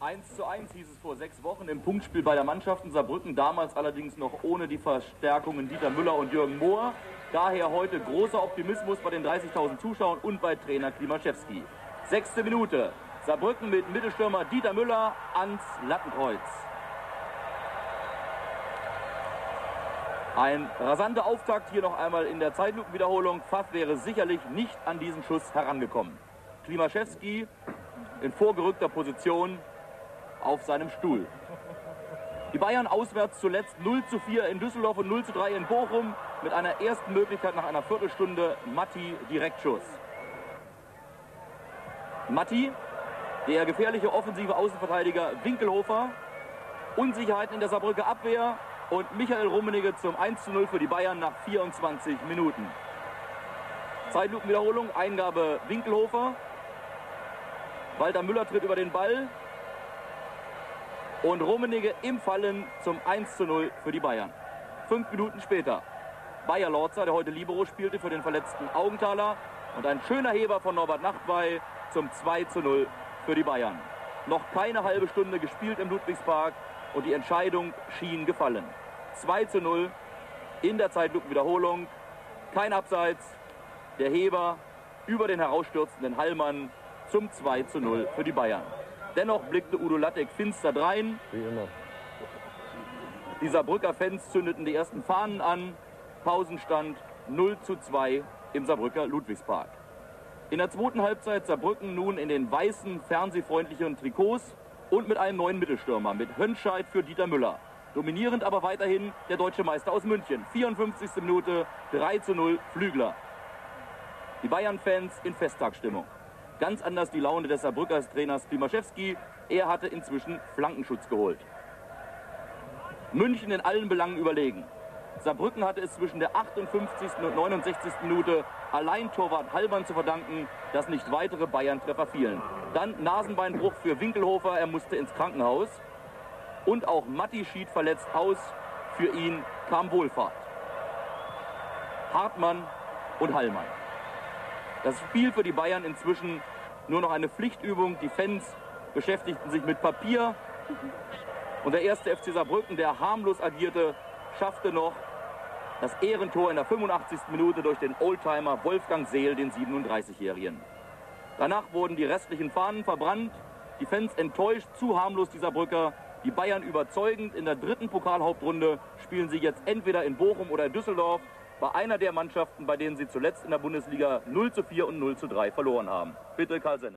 1 zu 1 hieß es vor sechs Wochen im Punktspiel bei der Mannschaft in Saarbrücken, damals allerdings noch ohne die Verstärkungen Dieter Müller und Jürgen Mohr. Daher heute großer Optimismus bei den 30.000 Zuschauern und bei Trainer Klimaschewski. Sechste Minute. Saarbrücken mit Mittelstürmer Dieter Müller ans Lattenkreuz. Ein rasanter Auftakt hier noch einmal in der Zeitlupenwiederholung. Pfaff wäre sicherlich nicht an diesen Schuss herangekommen. Klimaschewski in vorgerückter Position auf seinem Stuhl. Die Bayern auswärts zuletzt 0 zu 4 in Düsseldorf und 0 zu 3 in Bochum mit einer ersten Möglichkeit nach einer Viertelstunde Matti Direktschuss. Matti, der gefährliche offensive Außenverteidiger Winkelhofer, Unsicherheiten in der Saarbrücker Abwehr und Michael Rummenigge zum 1 zu 0 für die Bayern nach 24 Minuten. Zeitlupenwiederholung, Eingabe Winkelhofer. Walter Müller tritt über den Ball, und Rummenigge im Fallen zum 1 zu 0 für die Bayern. Fünf Minuten später Bayer Lorzer, der heute Libero spielte für den verletzten Augenthaler und ein schöner Heber von Norbert Nachtwey zum 2 zu 0 für die Bayern. Noch keine halbe Stunde gespielt im Ludwigspark und die Entscheidung schien gefallen. 2 zu 0 in der Zeitlupenwiederholung. Kein Abseits. Der Heber über den herausstürzenden Hallmann zum 2 zu 0 für die Bayern. Dennoch blickte Udo Lattek finster drein. Wie immer. Die Saarbrücker Fans zündeten die ersten Fahnen an. Pausenstand 0 zu 2 im Saarbrücker Ludwigspark. In der zweiten Halbzeit Saarbrücken nun in den weißen, fernsehfreundlichen Trikots und mit einem neuen Mittelstürmer, mit Hönscheid für Dieter Müller. Dominierend aber weiterhin der deutsche Meister aus München. 54. Minute, 3 zu 0 Flügler. Die Bayern-Fans in Festtagsstimmung. Ganz anders die Laune des Saarbrückers Trainers Klimaschewski. Er hatte inzwischen Flankenschutz geholt. München in allen Belangen überlegen. Saarbrücken hatte es zwischen der 58. und 69. Minute allein Torwart Hallmann zu verdanken, dass nicht weitere Bayern-Treffer fielen. Dann Nasenbeinbruch für Winkelhofer, er musste ins Krankenhaus. Und auch Matti schied verletzt aus. Für ihn kam Wohlfahrt. Hartmann und Hallmann. Das Spiel für die Bayern inzwischen nur noch eine Pflichtübung. Die Fans beschäftigten sich mit Papier. Und der erste FC Saarbrücken, der harmlos agierte, schaffte noch das Ehrentor in der 85. Minute durch den Oldtimer Wolfgang Seel, den 37-Jährigen. Danach wurden die restlichen Fahnen verbrannt. Die Fans enttäuscht, zu harmlos dieser Brücker. Die Bayern überzeugend. In der dritten Pokalhauptrunde spielen sie jetzt entweder in Bochum oder in Düsseldorf bei einer der Mannschaften, bei denen sie zuletzt in der Bundesliga 0 zu 4 und 0 zu 3 verloren haben. Bitte Karl Senne.